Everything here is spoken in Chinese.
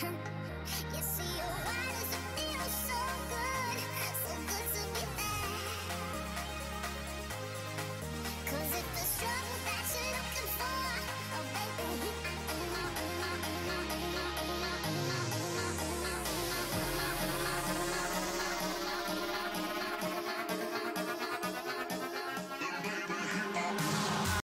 哼。